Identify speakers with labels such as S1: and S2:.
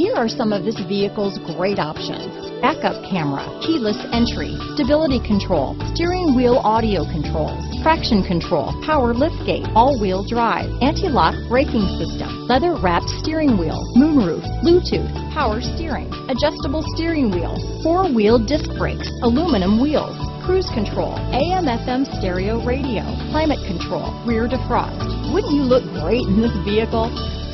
S1: Here are some of this vehicle's great options. Backup camera, keyless entry, stability control, steering wheel audio controls, traction control, power liftgate, all-wheel drive, anti-lock braking system, leather wrapped steering wheel, moonroof, Bluetooth, power steering, adjustable steering wheel, four-wheel disc brakes, aluminum wheels, cruise control, AM FM stereo radio, climate control, rear defrost. Wouldn't you look great in this vehicle?